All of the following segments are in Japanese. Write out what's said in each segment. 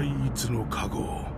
第一の加護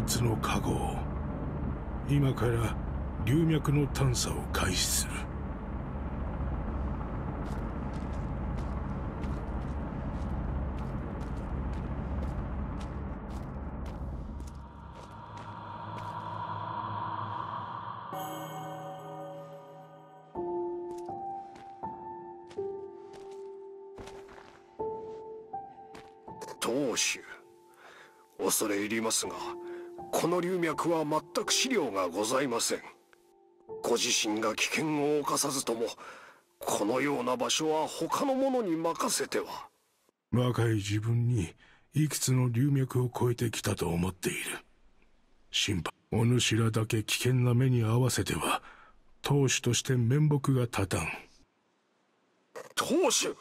対一の加護今から流脈の探査を開始する。当主恐れ入りますがこの流脈は全く資料がございません。ご自身が危険を冒さずともこのような場所は他の者に任せては。若い自分にいくつの流脈を超えてきたと思っている。心配。お主らだけ危険な目に合わせては当主として面目が立たん。当主！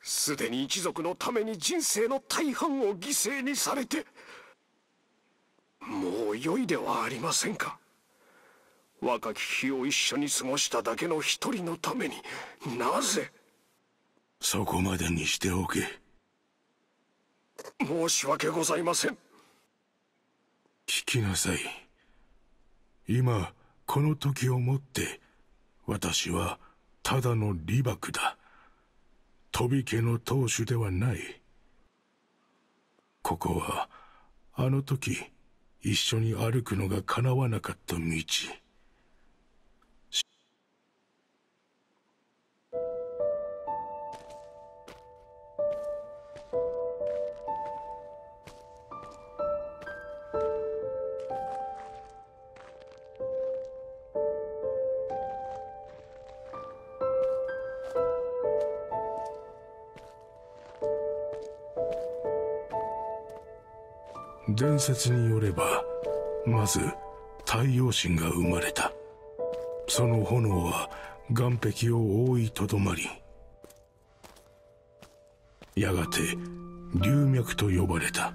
すでに一族のために人生の大半を犠牲にされてもう良いではありませんか。若き日を一緒に過ごしただけの一人のためになぜ？そこまでにしておけ。申し訳ございません。聞きなさい。今この時をもって私はただの李幕だ。飛び家の当主ではない。ここはあの時一緒に歩くのが叶わなかった道。伝説によればまず太陽神が生まれた。その炎は岩壁を覆いとどまりやがて流脈と呼ばれた。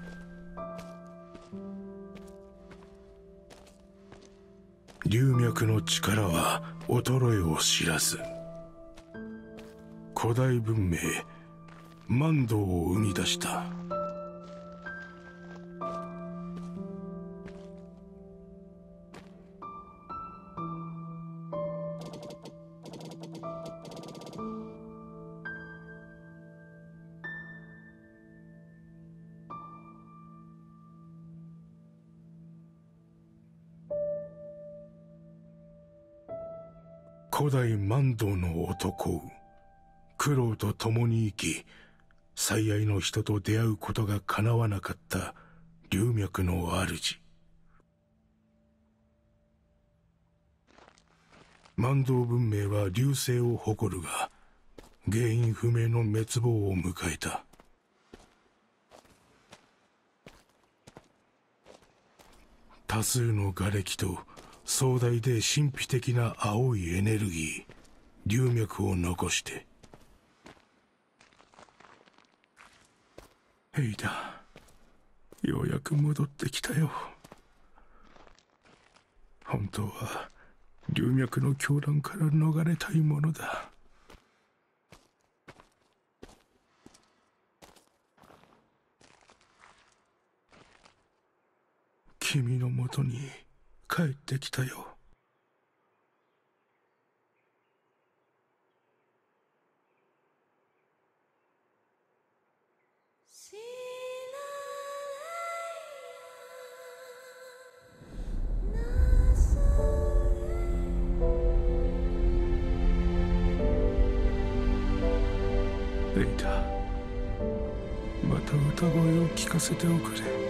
流脈の力は衰えを知らず古代文明万道を生み出した。代万道の男。苦労と共に生き最愛の人と出会うことが叶わなかった流脈の主。万道文明は流星を誇るが原因不明の滅亡を迎えた。多数の瓦礫と壮大で神秘的な青いエネルギー龍脈を残してヘイだようやく戻ってきたよ本当は龍脈の狂乱から逃れたいものだ君のもとに。帰ってきたよ。また歌声を聞かせておくれ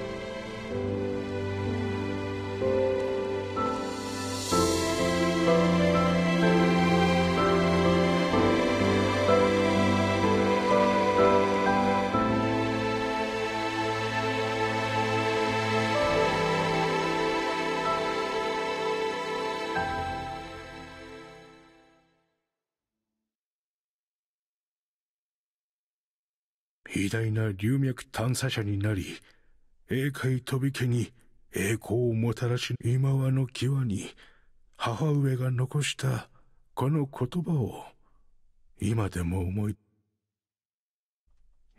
偉大な龍脈探査者になり英海飛び家に栄光をもたらし今はの際に母上が残したこの言葉を今でも思い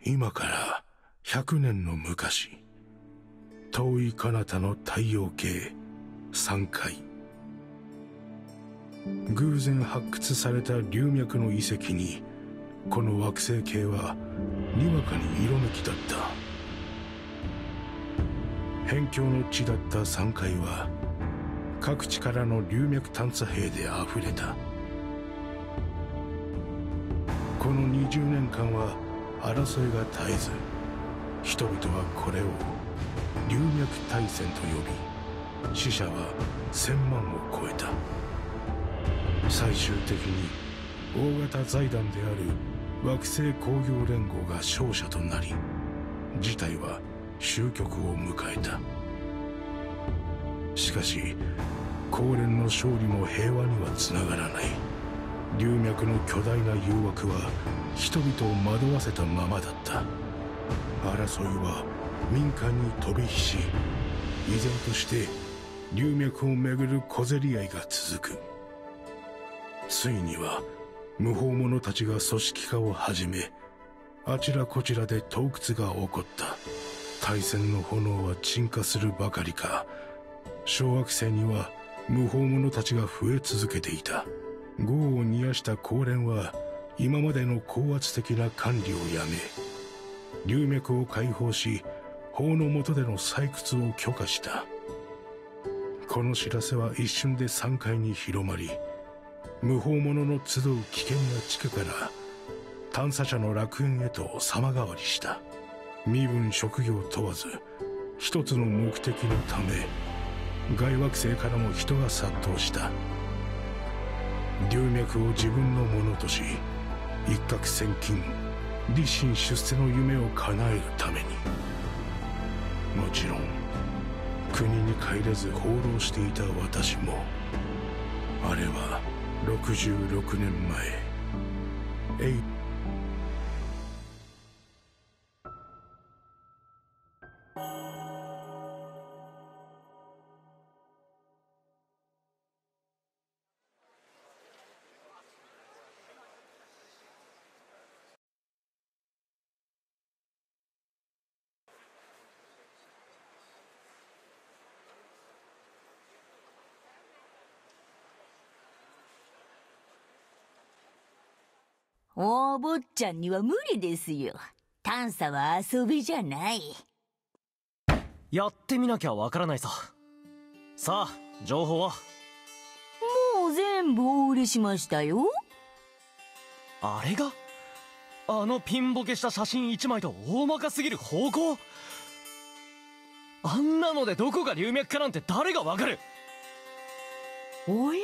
今から百年の昔遠い彼方の太陽系三回。偶然発掘された龍脈の遺跡にこの惑星系はにわかに色めきだった。辺境の地だった山海は各地からの龍脈探査兵であふれた。この20年間は争いが絶えず人々はこれを龍脈大戦と呼び死者は1000万を超えた。最終的に大型財団である惑星工業連合が勝者となり事態は終局を迎えた。しかし公連の勝利も平和にはつながらない。龍脈の巨大な誘惑は人々を惑わせたままだった。争いは民間に飛び火し依然として龍脈をめぐる小競り合いが続く。ついには無法者たちが組織化を始めあちらこちらで洞窟が起こった。大戦の炎は鎮火するばかりか。小惑星には無法者たちが増え続けていた。業を煮やした公連は今までの高圧的な管理をやめ龍脈を解放し法の下での採掘を許可した。この知らせは一瞬で山海に広まり無法者の集う危険な地区から探査者の楽園へと様変わりした。身分職業問わず一つの目的のため外惑星からも人が殺到した。龍脈を自分のものとし一攫千金立身出世の夢を叶えるために。もちろん国に帰れず放浪していた私もあれは66年前お坊ちゃんには無理ですよ。探査は遊びじゃない。やってみなきゃわからないささあ情報は？もう全部お売りしましたよ。あれが？あのピンボケした写真1枚と大まかすぎる方向？あんなのでどこが龍脈かなんて誰がわかる？おやおや、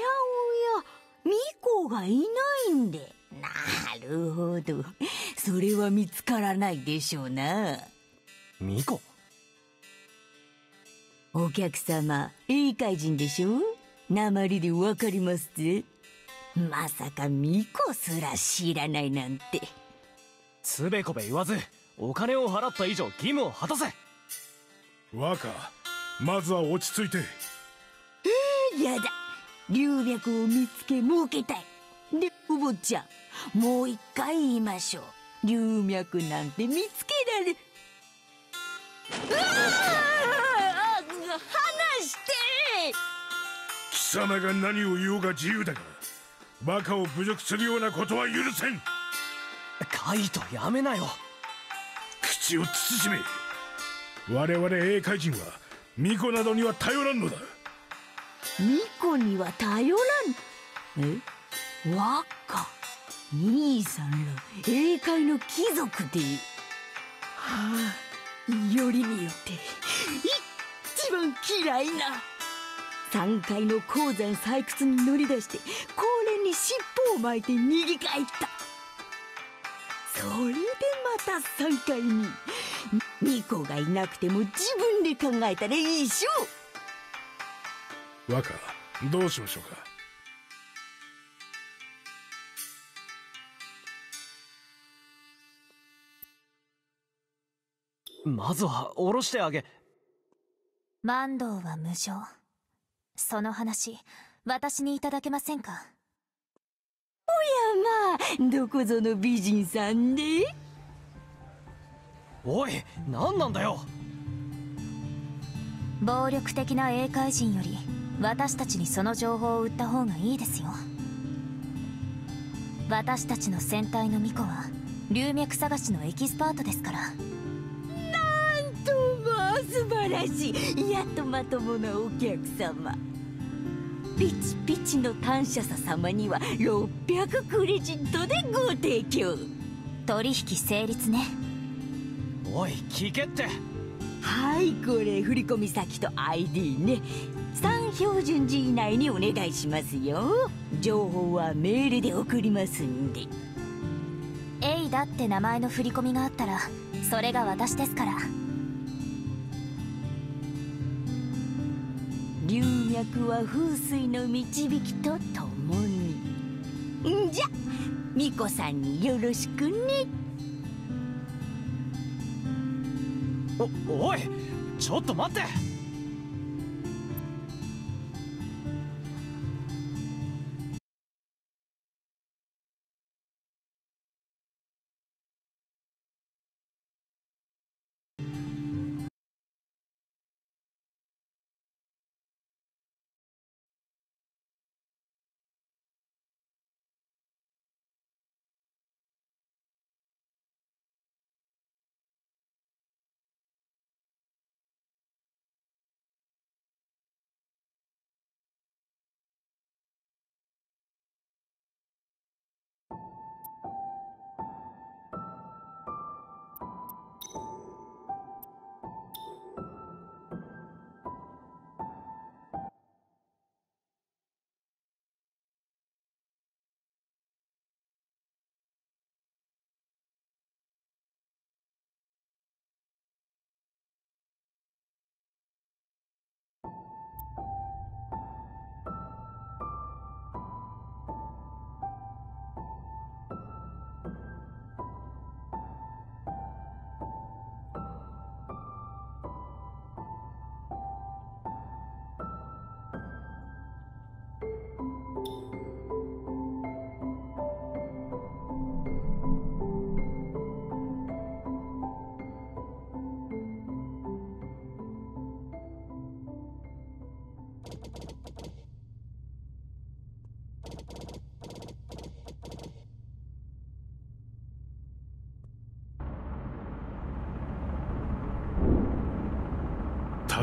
ミコがいないんで。なるほど。それは見つからないでしょうな。ミコお客様、英会人でしょ？鉛でわかりますぜ。まさかミコすら知らないなんて。つべこべ言わずお金を払った以上義務を果たせ若まずは落ち着いてやだ龍脈を見つけ儲けたいでお坊ちゃんもう一回言いましょう。龍脈なんて見つけられうわーあ離貴様が何を言おうが自由だがバカを侮辱するようなことは許せん。カイトやめなよ。口を慎め。我々英海人は巫女などには頼らんのだ。巫女には頼らん。え？わっか兄さんら英海の貴族ではあよりによって一番嫌いな。3階の鉱山採掘に乗り出して高連に尻尾を巻いて逃げ帰った。それでまた3階に。巫女がいなくても自分で考えたらいいしょ。若どうしましょうか？まずは下ろしてあげ。万道は無情。その話私にいただけませんか？おやまあどこぞの美人さんでおい何なんだよ。暴力的な英会人より私たちにその情報を売った方がいいですよ。私たちの戦隊の巫女は龍脈探しのエキスパートですから晴らしい。やっとまともなお客様。ピチピチの感謝さ様には600クレジットでご提供。取引成立ね。おい聞けって。はいこれ振込先と ID ね。3標準時以内にお願いしますよ。情報はメールで送りますんで。エイダって名前の振り込みがあったらそれが私ですから役は風水の導きとともに。んじゃ巫女さんによろしくね。おおいちょっと待って。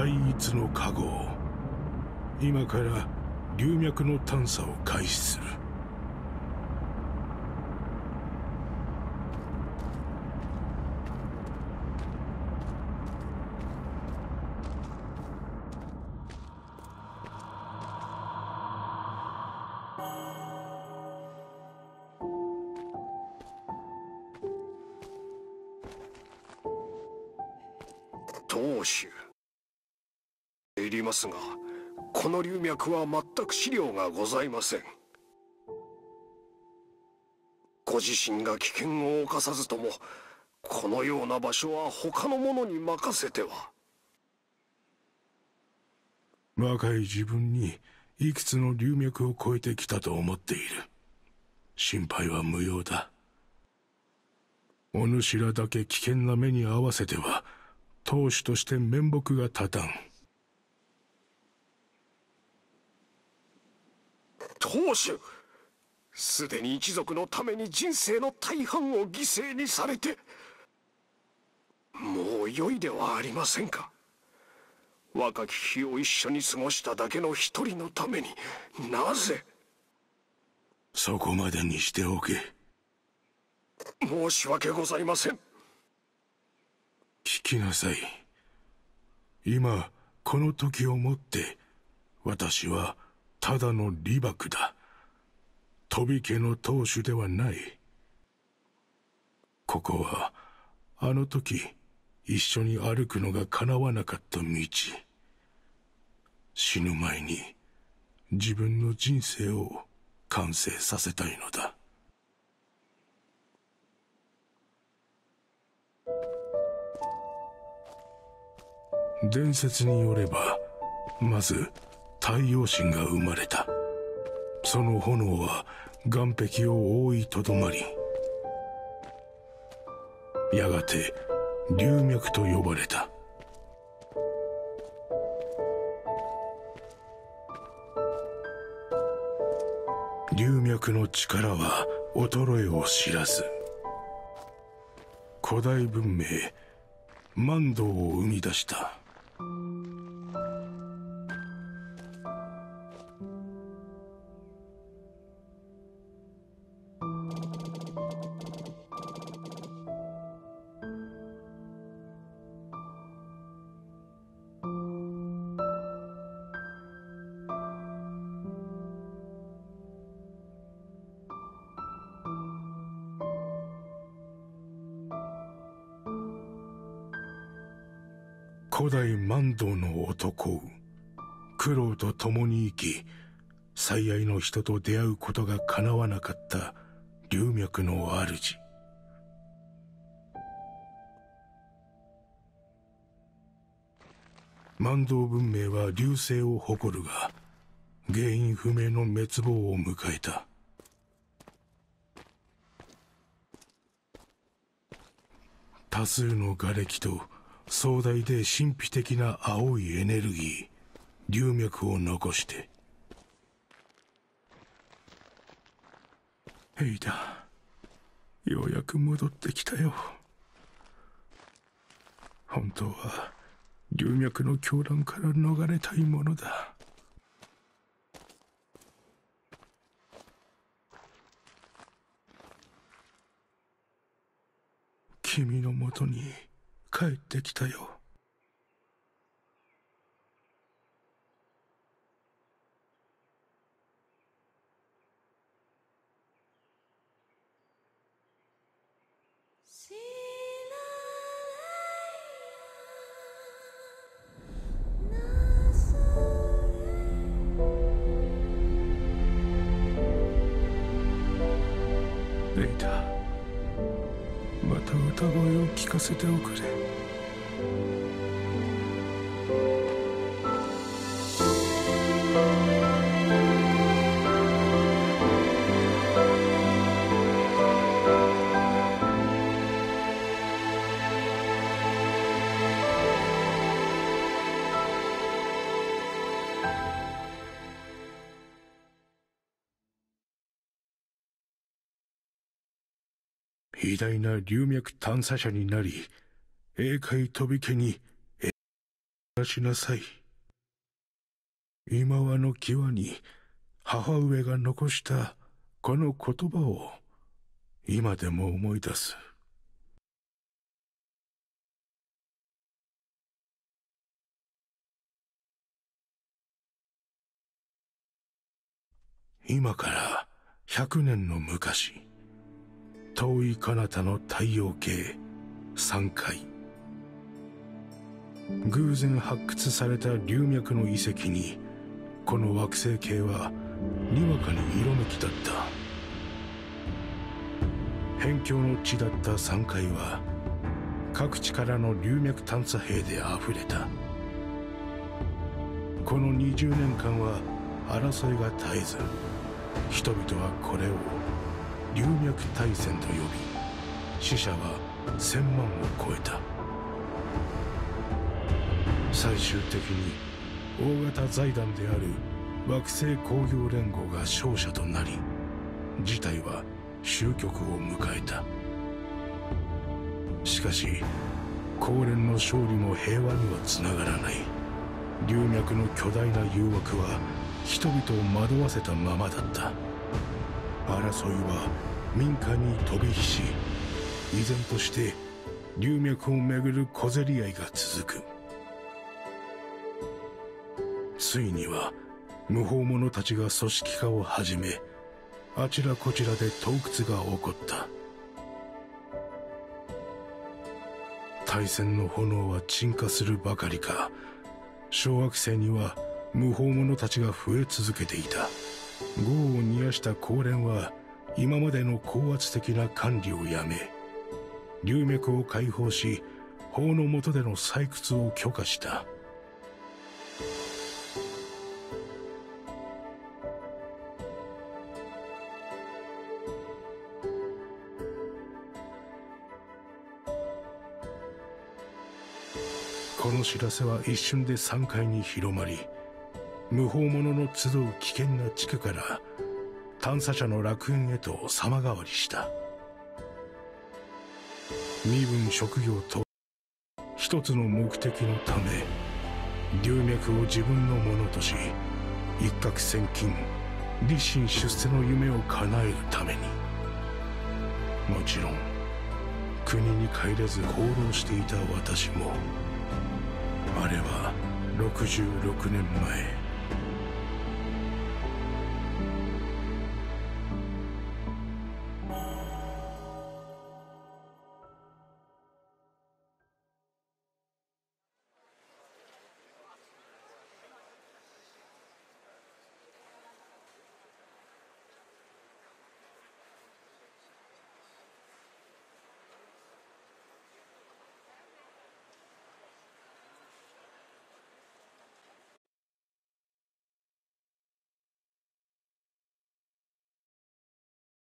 単一の加護今から龍脈の探査を開始する。がございません。ご自身が危険を冒さずともこのような場所は他の者に任せては。若い自分にいくつの龍脈を超えてきたと思っている。心配は無用だ。お主らだけ危険な目に合わせては当主として面目が立たん。当主すでに一族のために人生の大半を犠牲にされてもう良いではありませんか。若き日を一緒に過ごしただけの一人のためになぜそこまでにしておけ。申し訳ございません。聞きなさい。今この時をもって私はただの李幕だ。飛び家の当主ではない。ここはあの時一緒に歩くのが叶わなかった道。死ぬ前に自分の人生を完成させたいのだ。伝説によればまず太陽神が生まれた。その炎は岸壁を覆いとどまりやがて龍脈と呼ばれた。龍脈の力は衰えを知らず古代文明万道を生み出した。古代万道の男苦労と共に生き最愛の人と出会うことが叶わなかった龍脈の主。万道文明は流星を誇るが原因不明の滅亡を迎えた。多数の瓦礫と壮大で神秘的な青いエネルギー流脈を残して。ヘイダようやく戻ってきたよ。本当は流脈の狂乱から逃れたいものだ。君のもとに帰ってきたよ。また歌声を聞かせておくれ偉大な龍脈探査者になり英海飛び家に出しなさい。今和の際に母上が残したこの言葉を今でも思い出す。今から100年の昔。遠い彼方の太陽系3階。偶然発掘された龍脈の遺跡にこの惑星系はにわかに色めきだった。辺境の地だった3階は各地からの龍脈探査兵であふれた。この20年間は争いが絶えず人々はこれを龍脈大戦と呼び死者は千万を超えた。最終的に大型財団である惑星工業連合が勝者となり事態は終局を迎えた。しかし高連の勝利も平和にはつながらない。龍脈の巨大な誘惑は人々を惑わせたままだった。争いは民間に飛び火し依然として龍脈をめぐる小競り合いが続く。ついには無法者たちが組織化を始めあちらこちらで洞窟が起こった。大戦の炎は鎮火するばかりか小惑星には無法者たちが増え続けていた。業を煮やした高連は今までの高圧的な管理をやめ流脈を解放し法の下での採掘を許可した。この知らせは一瞬で山海に広まり無法者の集う危険な地区から探査者の楽園へと様変わりした。身分職業と一つの目的のため龍脈を自分のものとし一攫千金立身出世の夢を叶えるために。もちろん国に帰れず放浪していた私もあれは66年前。